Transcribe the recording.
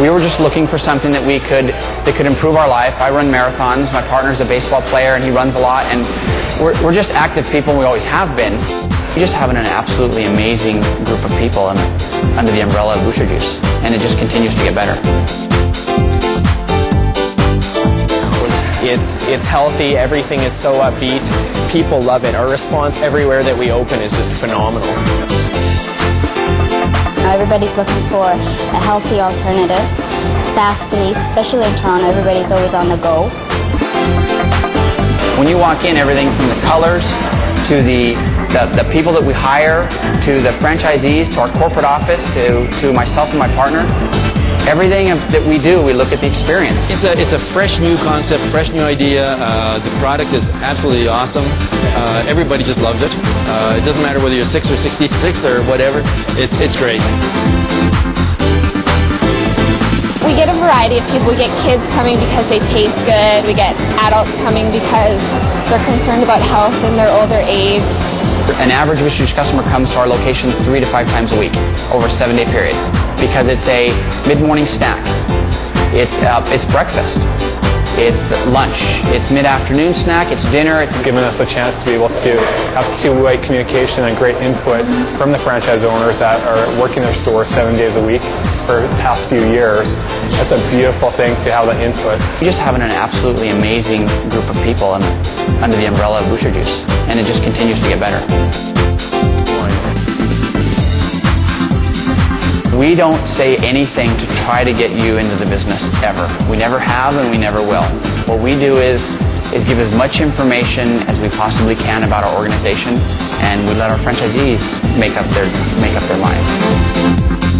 We were just looking for something that we could that could improve our life. I run marathons. My partner's a baseball player and he runs a lot. And we're, we're just active people. and We always have been. We just having an absolutely amazing group of people under, under the umbrella of Booster Juice, and it just continues to get better. It's, it's healthy, everything is so upbeat, people love it. Our response everywhere that we open is just phenomenal. Everybody's looking for a healthy alternative, fast-paced, especially in Toronto, everybody's always on the go. When you walk in, everything from the colors to the, the, the people that we hire to the franchisees to our corporate office to, to myself and my partner, Everything that we do, we look at the experience. It's a, it's a fresh new concept, fresh new idea. Uh, the product is absolutely awesome. Uh, everybody just loves it. Uh, it doesn't matter whether you're 6 or 66 or whatever. It's, it's great. We get a variety of people. We get kids coming because they taste good. We get adults coming because they're concerned about health in their older age. An average Booster customer comes to our locations three to five times a week over a seven-day period because it's a mid-morning snack. It's, uh, it's breakfast. It's lunch. It's mid-afternoon snack. It's dinner. It's given us a chance to be able to have two-way communication and great input from the franchise owners that are working their store seven days a week for the past few years. That's a beautiful thing to have that input. We just having an absolutely amazing group of people under the umbrella of Booster Juice, and it just continues to get better. We don't say anything to try to get you into the business ever. We never have and we never will. What we do is, is give as much information as we possibly can about our organization and we let our franchisees make up their, make up their mind.